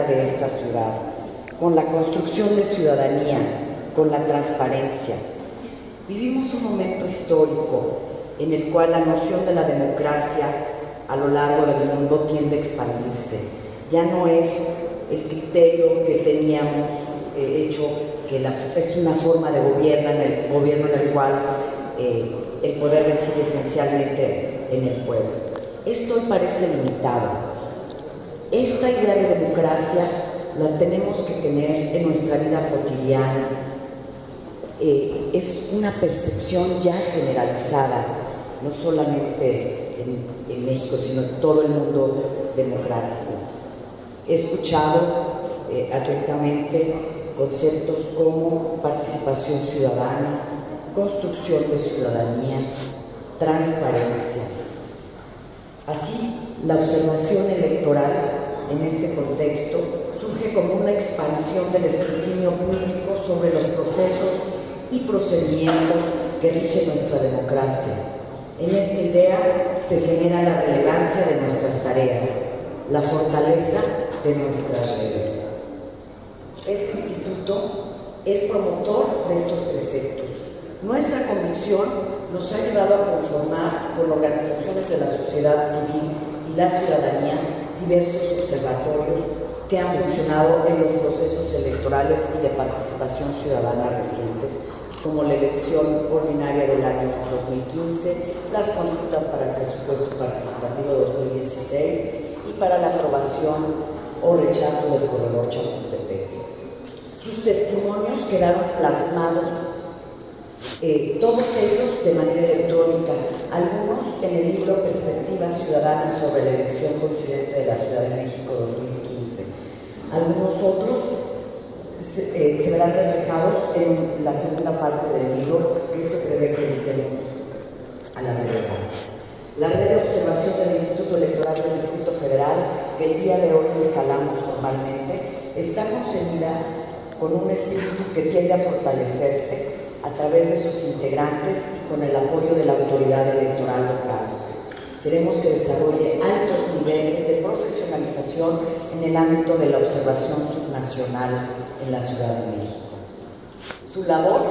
de esta ciudad, con la construcción de ciudadanía, con la transparencia. Vivimos un momento histórico en el cual la noción de la democracia a lo largo del mundo tiende a expandirse. Ya no es el criterio que teníamos eh, hecho que es una forma de gobierno en el, gobierno en el cual eh, el poder reside esencialmente en el pueblo. Esto hoy parece limitado. Esta idea de democracia la tenemos que tener en nuestra vida cotidiana. Eh, es una percepción ya generalizada, no solamente en, México, sino en todo el mundo democrático. He escuchado eh, atentamente conceptos como participación ciudadana, construcción de ciudadanía, transparencia. Así, la observación electoral en este contexto surge como una expansión del escrutinio público sobre los procesos y procedimientos que rigen nuestra democracia. En esta idea se genera la relevancia de nuestras tareas, la fortaleza de nuestras redes. Este instituto es promotor de estos preceptos. Nuestra convicción nos ha ayudado a conformar con organizaciones de la sociedad civil y la ciudadanía diversos observatorios que han funcionado en los procesos electorales y de participación ciudadana recientes, como la elección ordinaria del año 2015, las consultas para el presupuesto participativo 2016 y para la aprobación o rechazo del corredor Chapultepec. Sus testimonios quedaron plasmados, eh, todos ellos de manera electrónica, algunos en el libro Perspectiva Ciudadana sobre la elección considente de la Ciudad de México 2015. Algunos otros se, eh, verán reflejados en la segunda parte del libro que se prevé que editemos a la brevedad. La red de observación del Instituto Electoral del Distrito Federal, que el día de hoy instalamos formalmente, está concebida con un espíritu que tiende a fortalecerse a través de sus integrantes y con el apoyo de la autoridad electoral local. Queremos que desarrolle altos niveles de profesionalización en el ámbito de la observación subnacional en la Ciudad de México. Su labor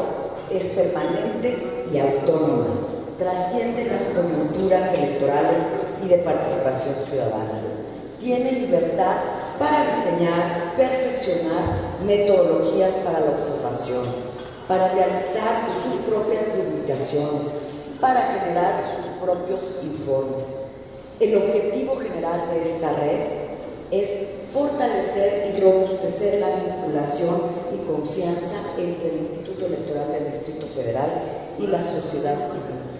es permanente y autónoma trasciende las coyunturas electorales y de participación ciudadana. Tiene libertad para diseñar, perfeccionar metodologías para la observación, para realizar sus propias publicaciones, para generar sus propios informes. El objetivo general de esta red es fortalecer y robustecer la vinculación y confianza entre el Instituto Electoral del Distrito Federal y la sociedad civil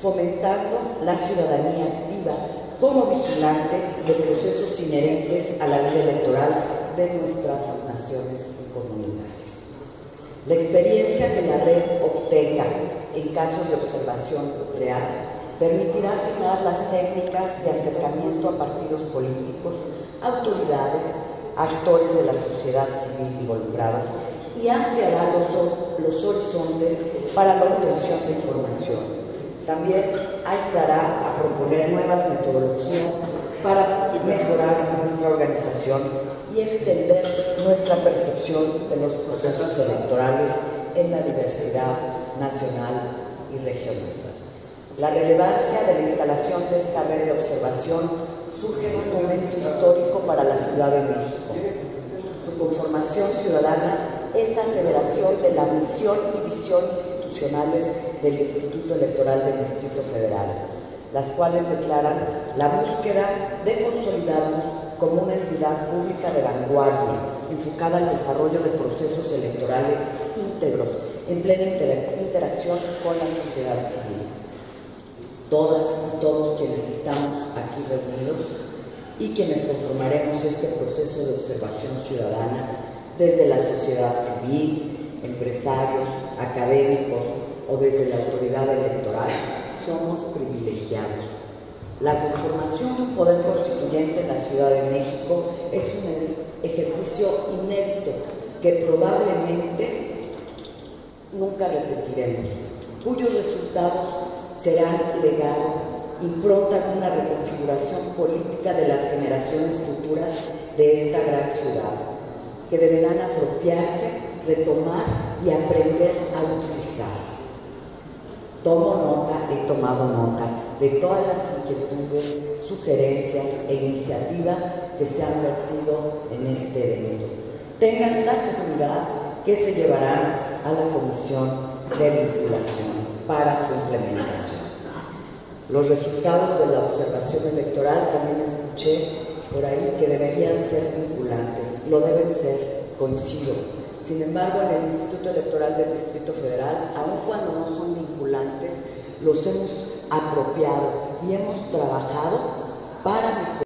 fomentando la ciudadanía activa como vigilante de procesos inherentes a la vida electoral de nuestras naciones y comunidades. La experiencia que la red obtenga en casos de observación real permitirá afinar las técnicas de acercamiento a partidos políticos, autoridades, actores de la sociedad civil involucrados y ampliará los, los horizontes para la obtención de información. También ayudará a proponer nuevas metodologías para mejorar nuestra organización y extender nuestra percepción de los procesos electorales en la diversidad nacional y regional. La relevancia de la instalación de esta red de observación surge en un momento histórico para la Ciudad de México. Su conformación ciudadana es aceleración de la misión y visión institucionales del Instituto Electoral del Distrito Federal, las cuales declaran la búsqueda de consolidarnos como una entidad pública de vanguardia, enfocada al desarrollo de procesos electorales íntegros, en plena interacción con la sociedad civil. Todas y todos quienes estamos aquí reunidos y quienes conformaremos este proceso de observación ciudadana desde la sociedad civil, empresarios, académicos, o desde la autoridad electoral, somos privilegiados. La conformación de un poder constituyente en la Ciudad de México es un ejercicio inédito que probablemente nunca repetiremos, cuyos resultados serán legado, impronta de una reconfiguración política de las generaciones futuras de esta gran ciudad, que deberán apropiarse, retomar y aprender a utilizar. Tomo nota, he tomado nota de todas las inquietudes, sugerencias e iniciativas que se han vertido en este evento. Tengan la seguridad que se llevarán a la Comisión de Vinculación para su implementación. Los resultados de la observación electoral también escuché por ahí que deberían ser vinculantes, lo deben ser, coincido. Sin embargo, en el Instituto Electoral del Distrito Federal, aun cuando no son vinculantes, los hemos apropiado y hemos trabajado para